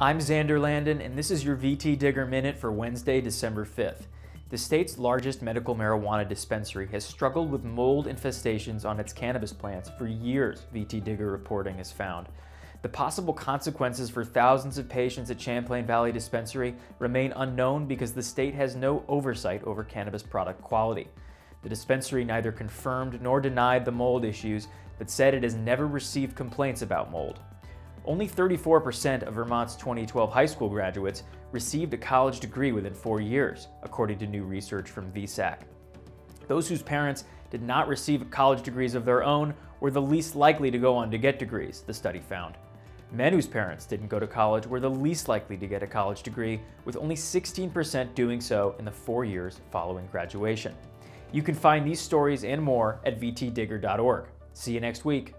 I'm Xander Landen, and this is your VTDigger Minute for Wednesday, December 5th. The state's largest medical marijuana dispensary has struggled with mold infestations on its cannabis plants for years, VTDigger reporting has found. The possible consequences for thousands of patients at Champlain Valley Dispensary remain unknown because the state has no oversight over cannabis product quality. The dispensary neither confirmed nor denied the mold issues, but said it has never received complaints about mold. Only 34% of Vermont's 2012 high school graduates received a college degree within four years, according to new research from VSAC. Those whose parents did not receive college degrees of their own were the least likely to go on to get degrees, the study found. Men whose parents didn't go to college were the least likely to get a college degree, with only 16% doing so in the four years following graduation. You can find these stories and more at vtdigger.org. See you next week.